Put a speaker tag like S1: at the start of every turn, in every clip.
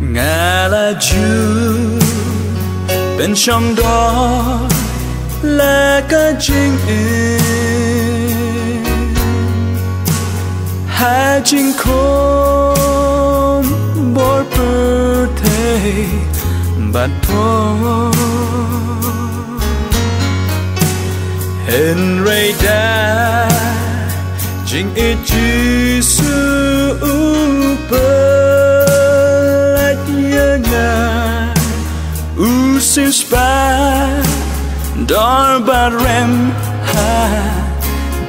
S1: ngài là chưa, bên trong đó là cái chính em hai chính khôn bối bơ thế bạn thôi. Hình ray đã chính ít chúa bơ Sispar Darbarem ha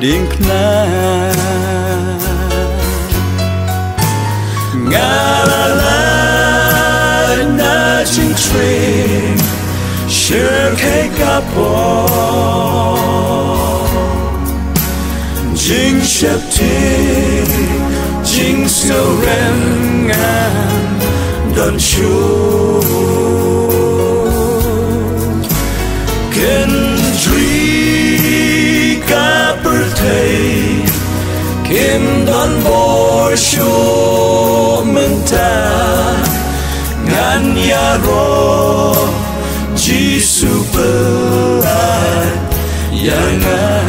S1: dinkna Ngaralan na ching trim Sure cake up Jing shep ting Jing so rem Don't shoot up kim don ro jisu pelat yang Oh,